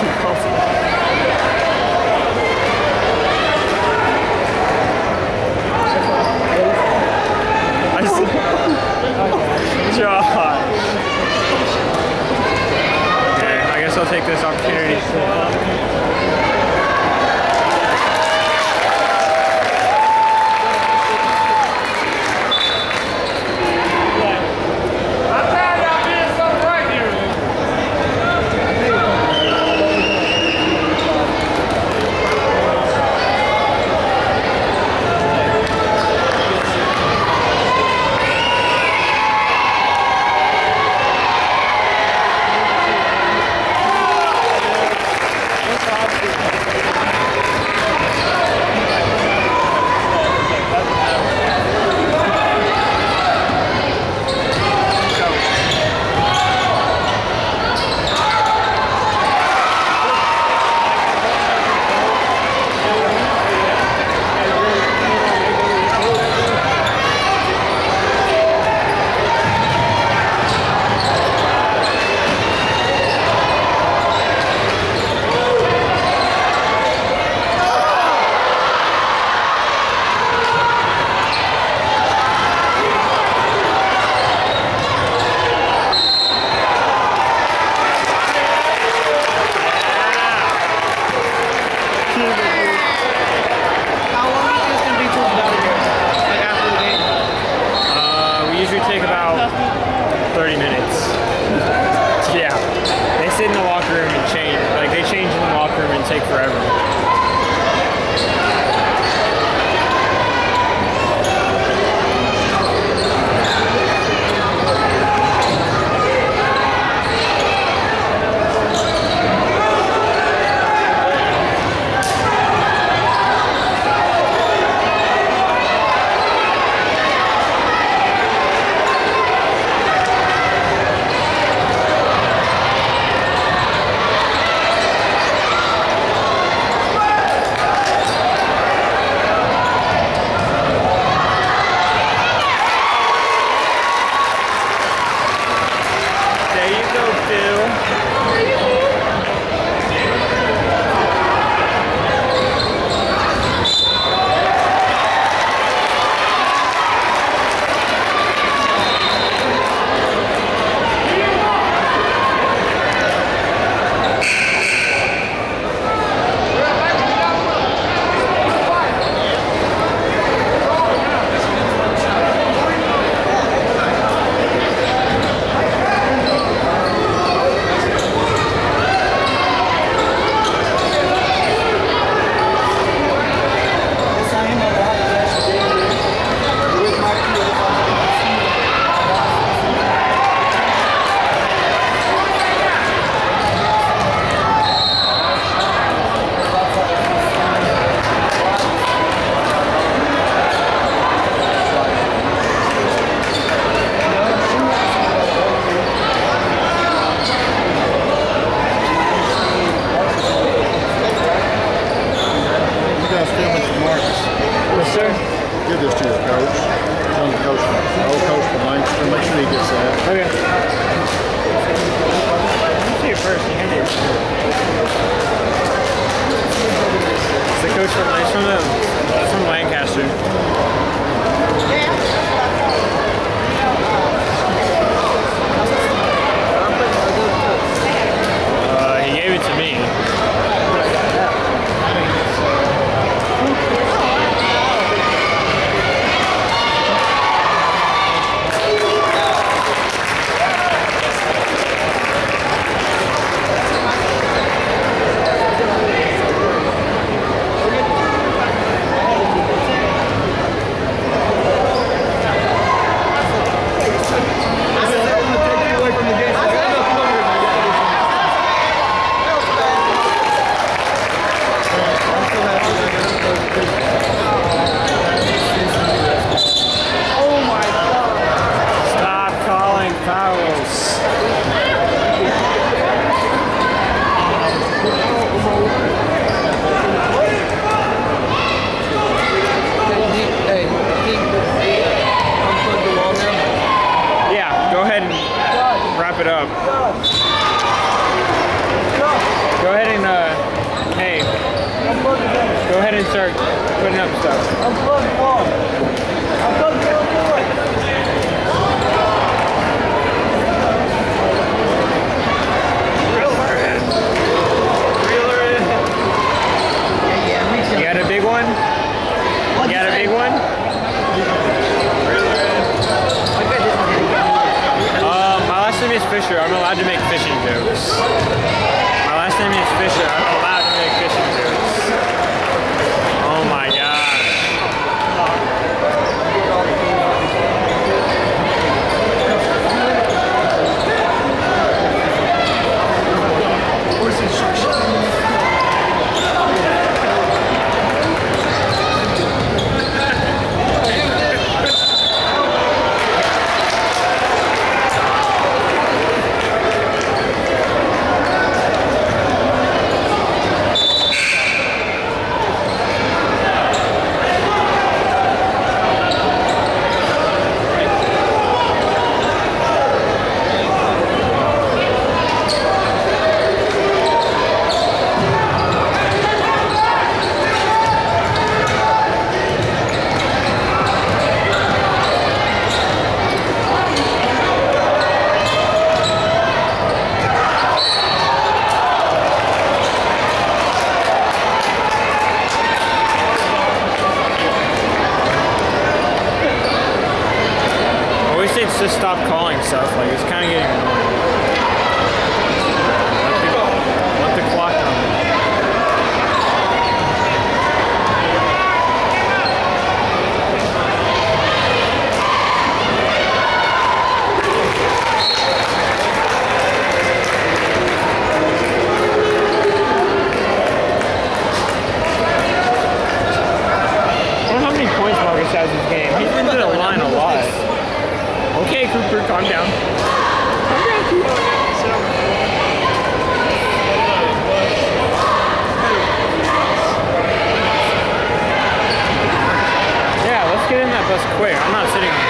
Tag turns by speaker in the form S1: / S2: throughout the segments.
S1: I'll take this opportunity last quick. I'm not sitting on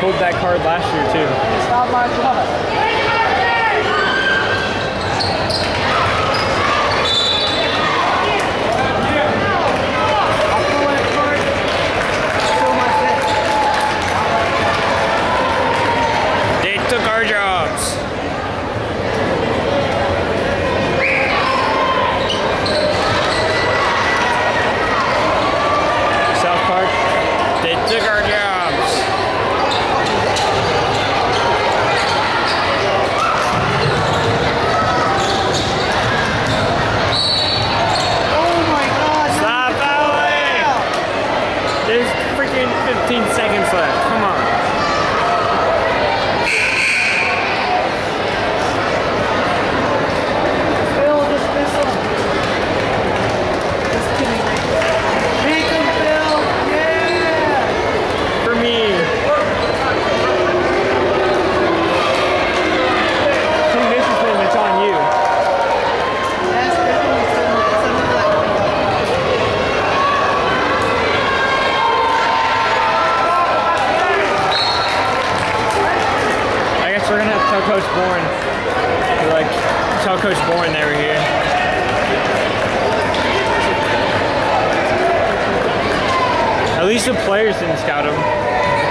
S1: pulled that card last year too.
S2: My.
S1: tell Coach Boren they were here. At least the players didn't scout him.